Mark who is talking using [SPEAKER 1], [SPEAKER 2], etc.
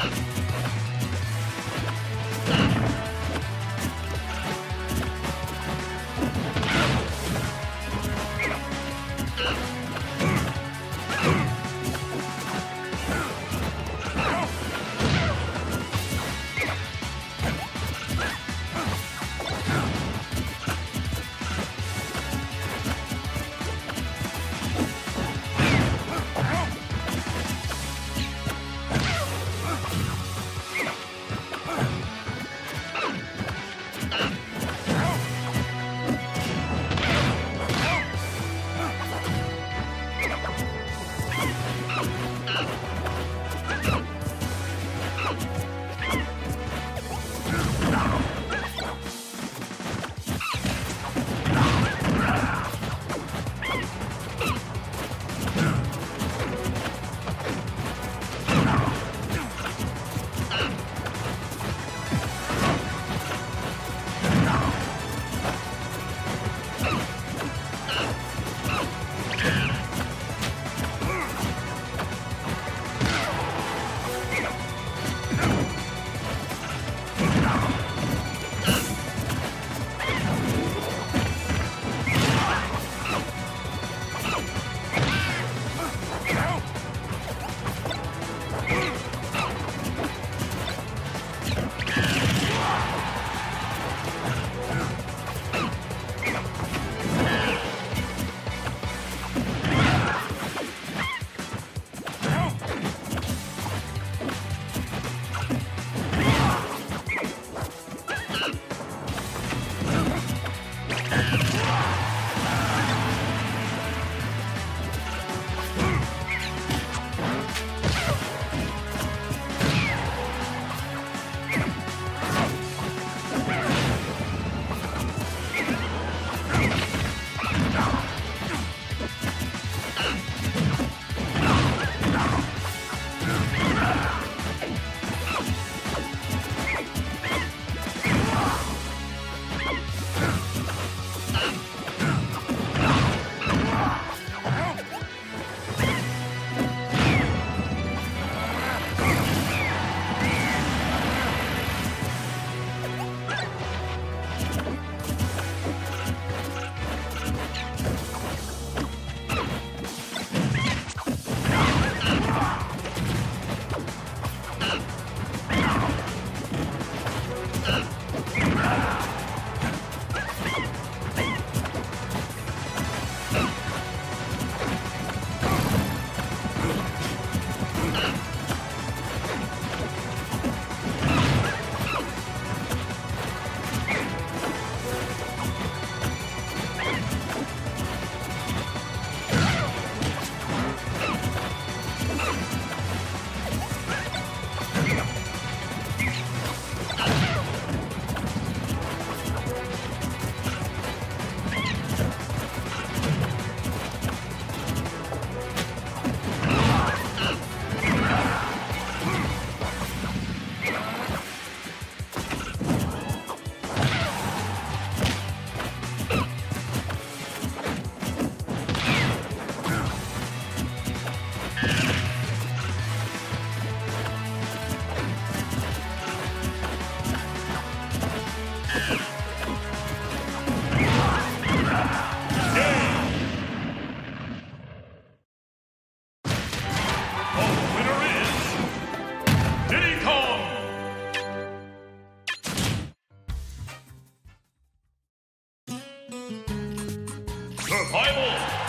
[SPEAKER 1] Thank you.
[SPEAKER 2] Survival.